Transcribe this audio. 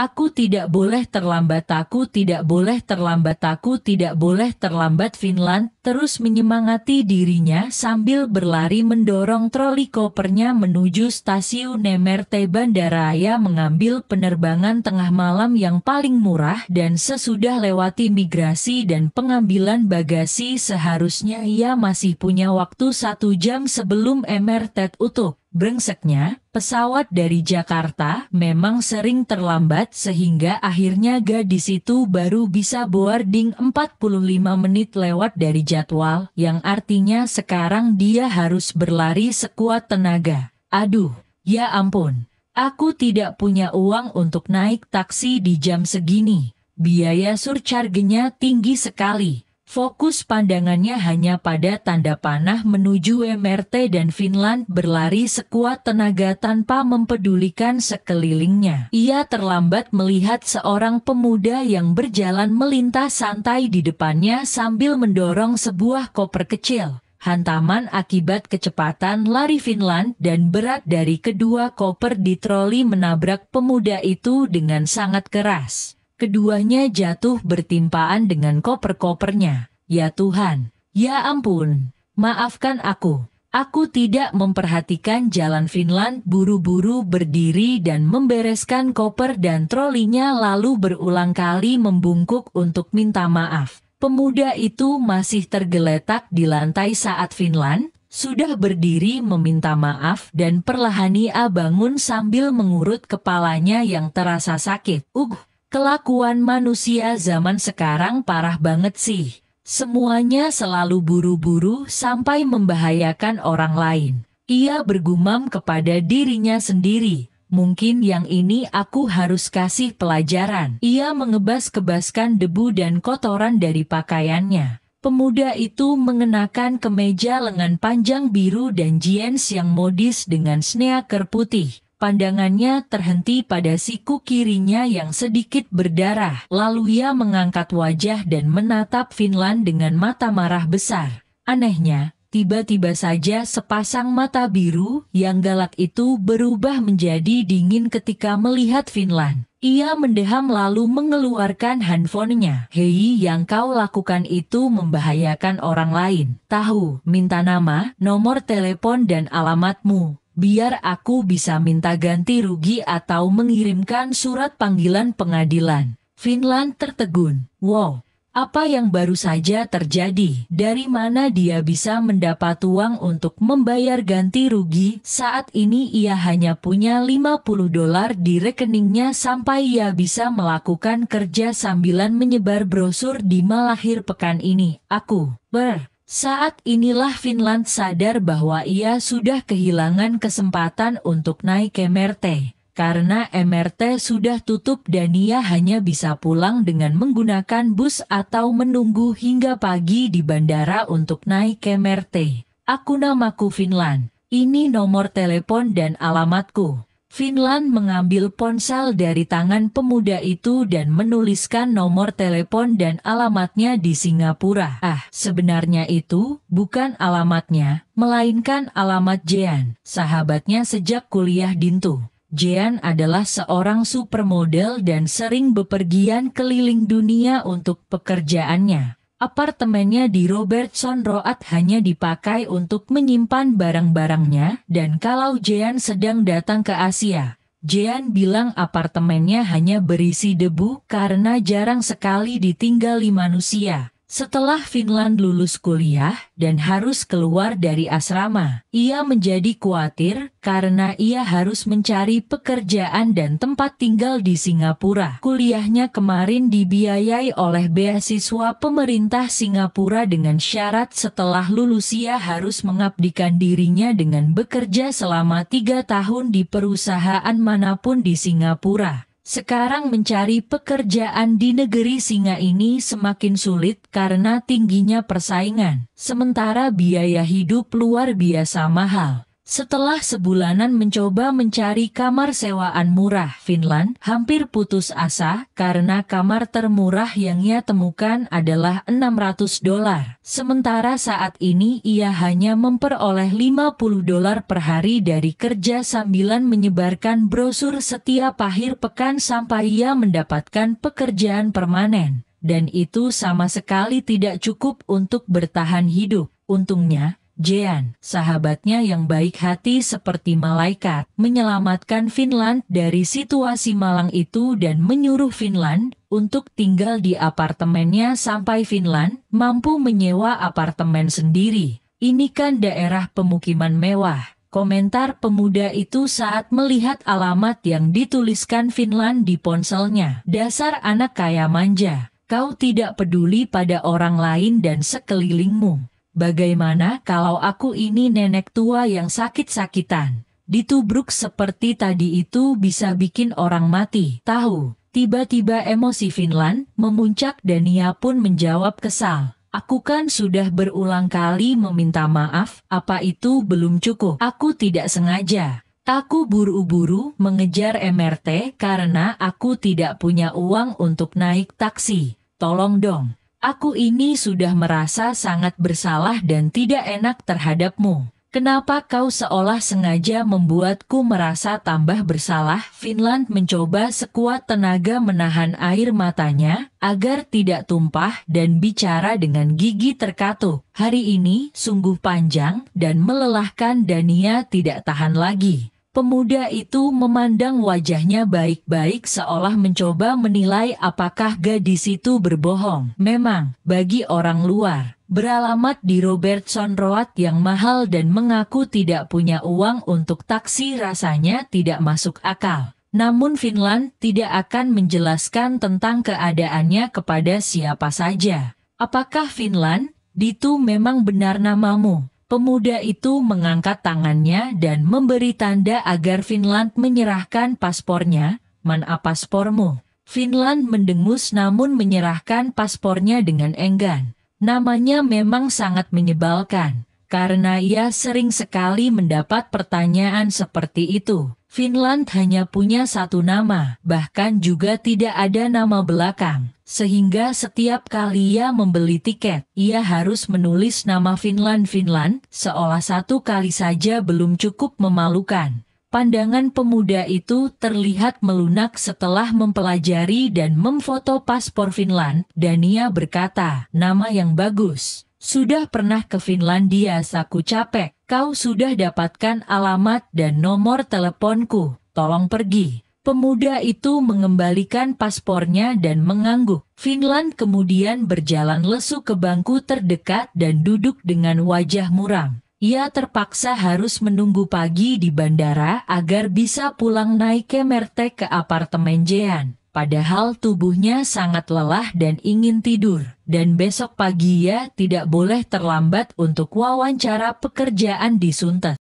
Aku tidak boleh terlambat, aku tidak boleh terlambat, aku tidak boleh terlambat. Finland terus menyemangati dirinya sambil berlari mendorong troli kopernya menuju stasiun Nemerte Bandaraya mengambil penerbangan tengah malam yang paling murah dan sesudah lewati migrasi dan pengambilan bagasi seharusnya ia masih punya waktu satu jam sebelum MRT utuh. Brengseknya, pesawat dari Jakarta memang sering terlambat sehingga akhirnya gadis itu baru bisa boarding 45 menit lewat dari jadwal, yang artinya sekarang dia harus berlari sekuat tenaga. Aduh, ya ampun, aku tidak punya uang untuk naik taksi di jam segini. Biaya surcharge-nya tinggi sekali. Fokus pandangannya hanya pada tanda panah menuju MRT dan Finland berlari sekuat tenaga tanpa mempedulikan sekelilingnya. Ia terlambat melihat seorang pemuda yang berjalan melintas santai di depannya sambil mendorong sebuah koper kecil. Hantaman akibat kecepatan lari Finland dan berat dari kedua koper di troli menabrak pemuda itu dengan sangat keras. Keduanya jatuh bertimpaan dengan koper-kopernya. Ya Tuhan, ya ampun, maafkan aku. Aku tidak memperhatikan jalan Finland buru-buru berdiri dan membereskan koper dan trolinya lalu berulang kali membungkuk untuk minta maaf. Pemuda itu masih tergeletak di lantai saat Finland sudah berdiri meminta maaf dan perlahan ia bangun sambil mengurut kepalanya yang terasa sakit. Ugh, Kelakuan manusia zaman sekarang parah banget sih. Semuanya selalu buru-buru sampai membahayakan orang lain. Ia bergumam kepada dirinya sendiri. Mungkin yang ini aku harus kasih pelajaran. Ia mengebas-kebaskan debu dan kotoran dari pakaiannya. Pemuda itu mengenakan kemeja lengan panjang biru dan jeans yang modis dengan sneaker putih. Pandangannya terhenti pada siku kirinya yang sedikit berdarah. Lalu ia mengangkat wajah dan menatap Finland dengan mata marah besar. Anehnya, tiba-tiba saja sepasang mata biru yang galak itu berubah menjadi dingin ketika melihat Finland. Ia mendeham lalu mengeluarkan handphonenya. Hei yang kau lakukan itu membahayakan orang lain. Tahu, minta nama, nomor telepon dan alamatmu biar aku bisa minta ganti rugi atau mengirimkan surat panggilan pengadilan. Finland tertegun. Wow, apa yang baru saja terjadi? Dari mana dia bisa mendapat uang untuk membayar ganti rugi? Saat ini ia hanya punya 50 dolar di rekeningnya sampai ia bisa melakukan kerja sambilan menyebar brosur di Malahir pekan ini. Aku, ber, saat inilah Finland sadar bahwa ia sudah kehilangan kesempatan untuk naik MRT, karena MRT sudah tutup dan ia hanya bisa pulang dengan menggunakan bus atau menunggu hingga pagi di bandara untuk naik MRT. Aku namaku Finland, ini nomor telepon dan alamatku. Finland mengambil ponsel dari tangan pemuda itu dan menuliskan nomor telepon dan alamatnya di Singapura. Ah, sebenarnya itu bukan alamatnya, melainkan alamat Jean, sahabatnya sejak kuliah Dintu. Jean adalah seorang supermodel dan sering bepergian keliling dunia untuk pekerjaannya. Apartemennya di Robertson Road hanya dipakai untuk menyimpan barang-barangnya, dan kalau Jean sedang datang ke Asia, Jean bilang apartemennya hanya berisi debu karena jarang sekali ditinggali manusia. Setelah Finland lulus kuliah dan harus keluar dari asrama, ia menjadi khawatir karena ia harus mencari pekerjaan dan tempat tinggal di Singapura. Kuliahnya kemarin dibiayai oleh beasiswa pemerintah Singapura dengan syarat setelah lulus ia harus mengabdikan dirinya dengan bekerja selama tiga tahun di perusahaan mana pun di Singapura. Sekarang mencari pekerjaan di negeri singa ini semakin sulit karena tingginya persaingan, sementara biaya hidup luar biasa mahal. Setelah sebulanan mencoba mencari kamar sewaan murah, Finland hampir putus asa karena kamar termurah yang ia temukan adalah 600 dolar. Sementara saat ini ia hanya memperoleh 50 dolar per hari dari kerja sambilan menyebarkan brosur setiap akhir pekan sampai ia mendapatkan pekerjaan permanen. Dan itu sama sekali tidak cukup untuk bertahan hidup. Untungnya, Jean, sahabatnya yang baik hati seperti malaikat, menyelamatkan Finland dari situasi malang itu dan menyuruh Finland untuk tinggal di apartemennya sampai Finland mampu menyewa apartemen sendiri. Ini kan daerah pemukiman mewah. Komentar pemuda itu saat melihat alamat yang dituliskan Finland di ponselnya. Dasar anak kaya manja, kau tidak peduli pada orang lain dan sekelilingmu. Bagaimana kalau aku ini nenek tua yang sakit-sakitan? Ditubruk seperti tadi itu bisa bikin orang mati. Tahu, tiba-tiba emosi Finland memuncak dan ia pun menjawab kesal. Aku kan sudah berulang kali meminta maaf, apa itu belum cukup? Aku tidak sengaja. Aku buru-buru mengejar MRT karena aku tidak punya uang untuk naik taksi. Tolong dong. Aku ini sudah merasa sangat bersalah dan tidak enak terhadapmu. Kenapa kau seolah sengaja membuatku merasa tambah bersalah? Finland mencoba sekuat tenaga menahan air matanya agar tidak tumpah dan bicara dengan gigi terkatuk. Hari ini sungguh panjang dan melelahkan Dania tidak tahan lagi. Pemuda itu memandang wajahnya baik-baik seolah mencoba menilai apakah gadis itu berbohong. Memang, bagi orang luar, beralamat di Robertson Road yang mahal dan mengaku tidak punya uang untuk taksi rasanya tidak masuk akal. Namun Finland tidak akan menjelaskan tentang keadaannya kepada siapa saja. Apakah Finland? Ditu memang benar namamu. Pemuda itu mengangkat tangannya dan memberi tanda agar Finland menyerahkan paspornya. Mana paspormu? Finland mendengus namun menyerahkan paspornya dengan enggan. Namanya memang sangat menyebalkan, karena ia sering sekali mendapat pertanyaan seperti itu. Finland hanya punya satu nama, bahkan juga tidak ada nama belakang. Sehingga setiap kali ia membeli tiket, ia harus menulis nama Finland-Finland, seolah satu kali saja belum cukup memalukan. Pandangan pemuda itu terlihat melunak setelah mempelajari dan memfoto paspor Finland, dan ia berkata, nama yang bagus. Sudah pernah ke Finlandia saku capek, kau sudah dapatkan alamat dan nomor teleponku, tolong pergi. Pemuda itu mengembalikan paspornya dan mengangguk. Finland kemudian berjalan lesu ke bangku terdekat dan duduk dengan wajah muram. Ia terpaksa harus menunggu pagi di bandara agar bisa pulang naik MRT ke apartemen Jean. Padahal tubuhnya sangat lelah dan ingin tidur. Dan besok pagi ia tidak boleh terlambat untuk wawancara pekerjaan di Suntet.